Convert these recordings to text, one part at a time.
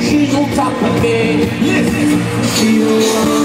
she's on top of me. Yes. She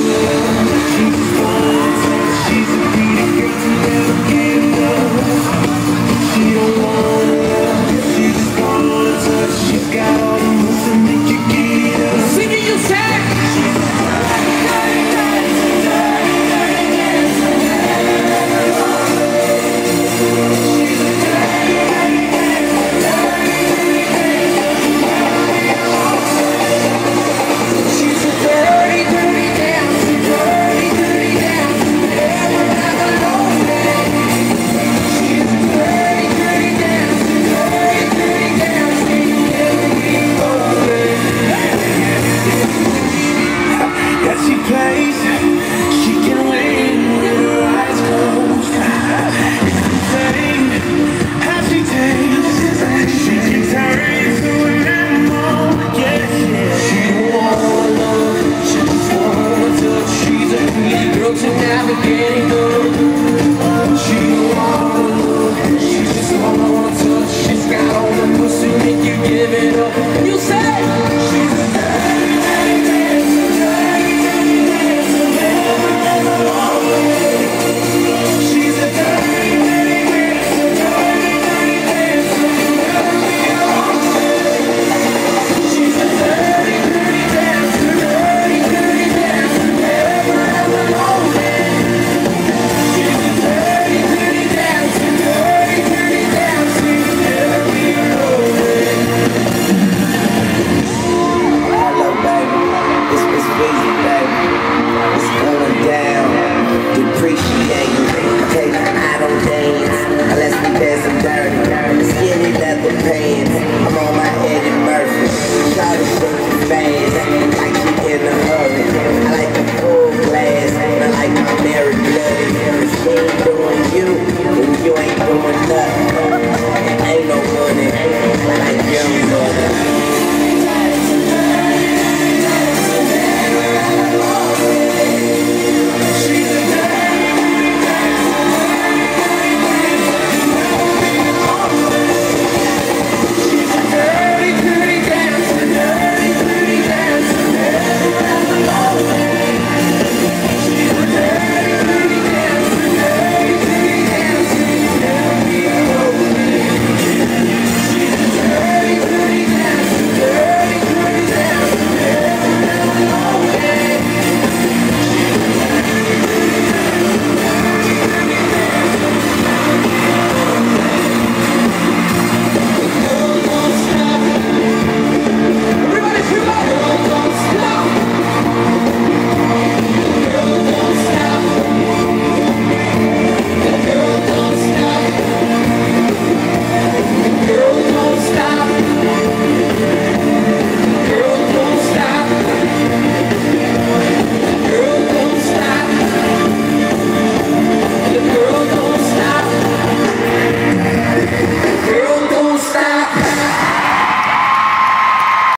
She don't wanna look, she just wanna touch. She's got all the pussy, make you give it up. You say she's. appreciate you.